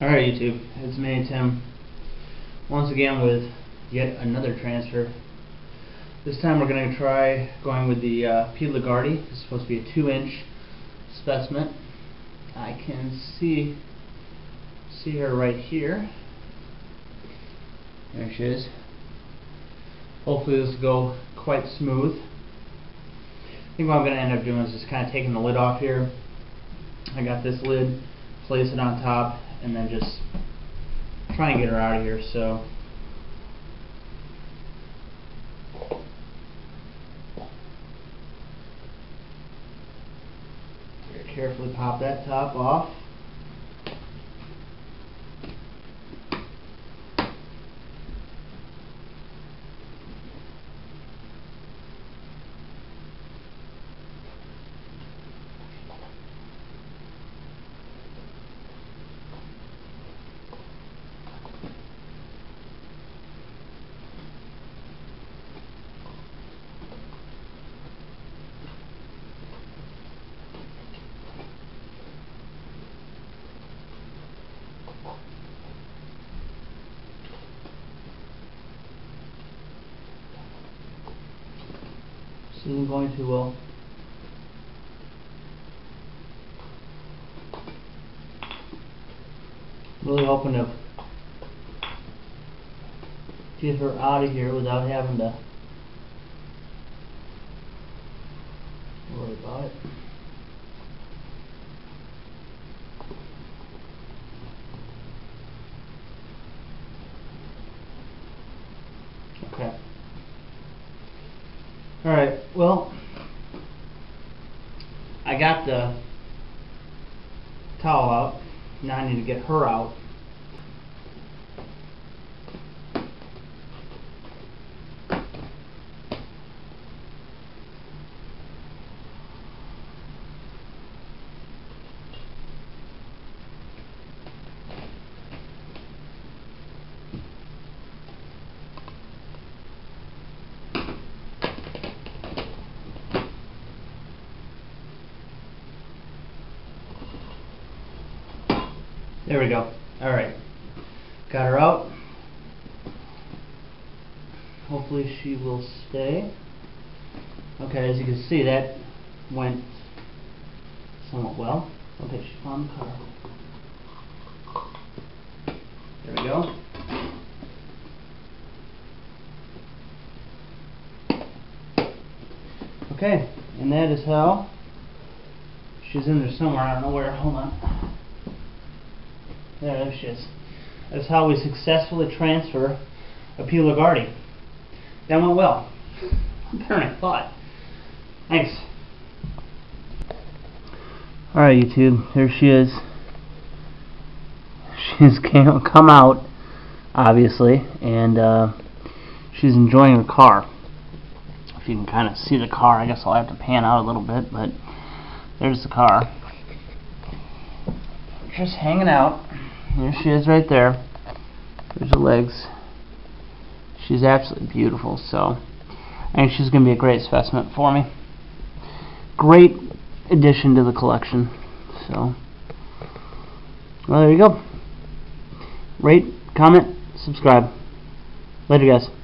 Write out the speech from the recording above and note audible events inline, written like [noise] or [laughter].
Alright YouTube, it's me Tim once again with yet another transfer. This time we're going to try going with the uh, P. lugardi. It's supposed to be a 2 inch specimen. I can see see her right here. There she is. Hopefully this will go quite smooth. I think what I'm going to end up doing is just kind of taking the lid off here. I got this lid, place it on top, and then just try and get her out of here. So carefully pop that top off. Isn't going too well. Really hoping to get her out of here without having to worry about it. Okay. Alright, well, I got the towel out. Now I need to get her out. There we go. Alright. Got her out. Hopefully she will stay. Okay, as you can see that went somewhat well. Okay, she found the car. There we go. Okay, and that is how she's in there somewhere, I don't know where, hold on. There, she is. That's how we successfully transfer a a P. lugardi. That went well. Better than I thought. Thanks. Alright YouTube, here she is. [laughs] She's come out, obviously, and uh, she's enjoying the car. If you can kind of see the car, I guess I'll have to pan out a little bit, but there's the car. Just hanging out. There she is right there. There's her legs. She's absolutely beautiful, so I think she's going to be a great specimen for me. Great addition to the collection. So, well, there you go. Rate, comment, subscribe. Later, guys.